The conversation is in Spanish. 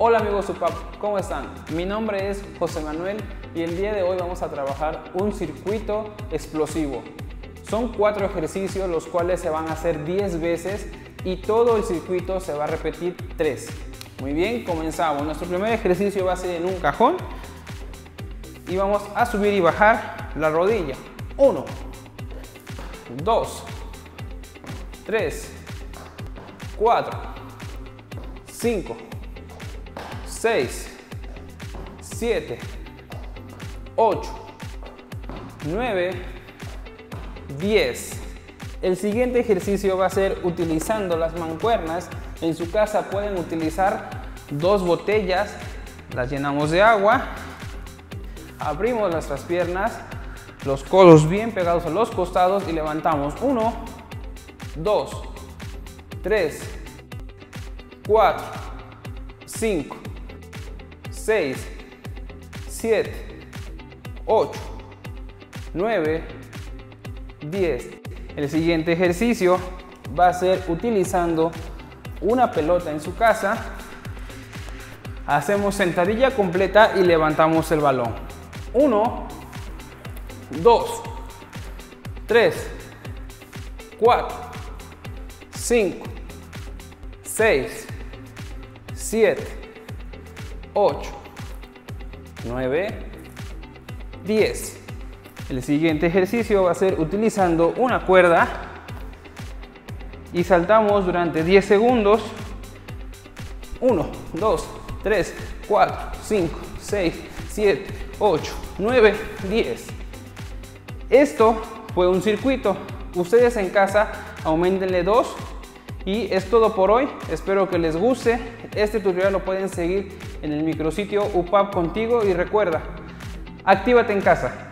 Hola amigos UPAP, ¿cómo están? Mi nombre es José Manuel y el día de hoy vamos a trabajar un circuito explosivo. Son cuatro ejercicios los cuales se van a hacer 10 veces y todo el circuito se va a repetir 3. Muy bien, comenzamos. Nuestro primer ejercicio va a ser en un cajón y vamos a subir y bajar la rodilla. 1, 2, 3, 4, 5, 6, 7, 8, 9, 10. El siguiente ejercicio va a ser utilizando las mancuernas. En su casa pueden utilizar dos botellas, las llenamos de agua, abrimos nuestras piernas, los codos bien pegados a los costados y levantamos 1, 2, 3, 4, 5, 6, 7, 8, 9, 10. El siguiente ejercicio va a ser utilizando una pelota en su casa. Hacemos sentadilla completa y levantamos el balón. 1, 2, 3, 4, 5, 6, 7, 8, 9, 10. El siguiente ejercicio va a ser utilizando una cuerda y saltamos durante 10 segundos. 1, 2, 3, 4, 5, 6, 7, 8, 9, 10. Esto fue un circuito. Ustedes en casa aumentenle 2 y es todo por hoy. Espero que les guste. Este tutorial lo pueden seguir en el micrositio UPAP contigo y recuerda, actívate en casa.